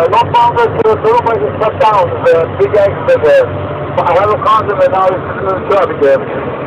uh, not long ago, to the room shut down, the big exit there. Uh, I have a concert and now it's in the traffic there.